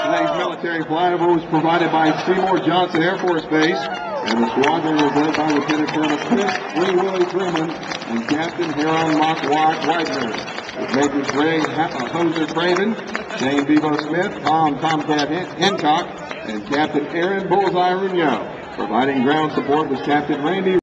Today's military flyover was provided by Seymour Johnson Air Force Base, and the squadron was led by Lieutenant Colonel Chris Free Willie Truman and Captain Heron Mock Wagner. With Majors Ray uh, Hoser Craven, Jane Bevo Smith, Tom Tomcat Hancock, and Captain Aaron Bullseye Rugno. Providing ground support was Captain Randy